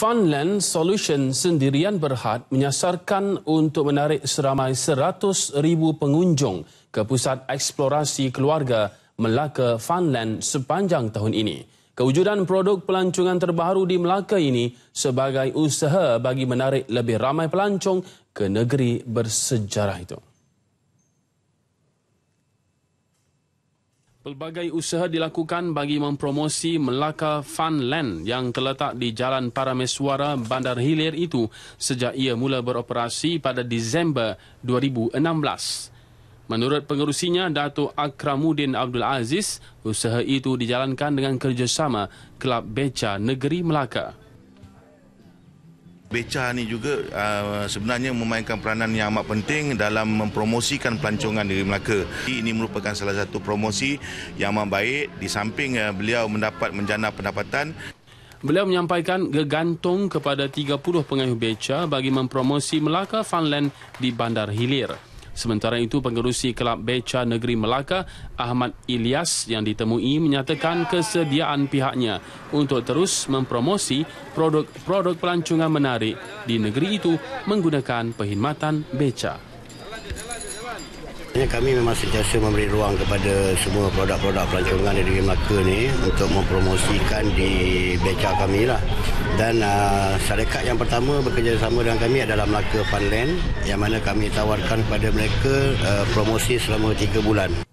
Funland Solution sendirian berhad menyasarkan untuk menarik seramai 100,000 pengunjung ke pusat eksplorasi keluarga Melaka Funland sepanjang tahun ini. Kewujudan produk pelancongan terbaru di Melaka ini sebagai usaha bagi menarik lebih ramai pelancong ke negeri bersejarah itu. Pelbagai usaha dilakukan bagi mempromosi Melaka Funland yang terletak di Jalan Parameswara Bandar Hilir itu sejak ia mula beroperasi pada Disember 2016. Menurut pengerusinya, Datuk Akramuddin Abdul Aziz, usaha itu dijalankan dengan kerjasama Kelab Beca Negeri Melaka. Beca ni juga uh, sebenarnya memainkan peranan yang amat penting dalam mempromosikan pelancongan di Melaka. Ini merupakan salah satu promosi yang amat baik di samping uh, beliau mendapat menjana pendapatan. Beliau menyampaikan gegantung kepada 30 pengayuh beca bagi mempromosi Melaka Funland di Bandar Hilir. Sementara itu, pengerusi Kelab Beca Negeri Melaka, Ahmad Ilyas yang ditemui menyatakan kesediaan pihaknya untuk terus mempromosi produk-produk pelancongan menarik di negeri itu menggunakan perkhidmatan beca. Kami memang sentiasa memberi ruang kepada semua produk-produk pelancongan dari Melaka ni untuk mempromosikan di beca kami lah. Dan uh, syarikat yang pertama bekerjasama dengan kami adalah Melaka Funland yang mana kami tawarkan kepada mereka uh, promosi selama 3 bulan.